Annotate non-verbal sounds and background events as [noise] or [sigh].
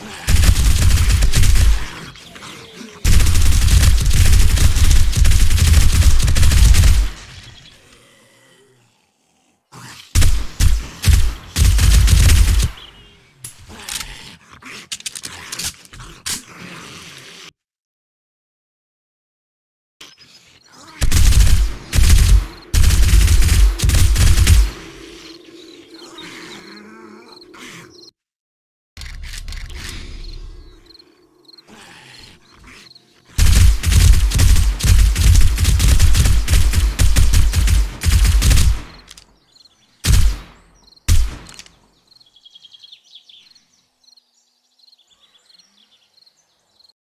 Yeah. [sighs] [sighs]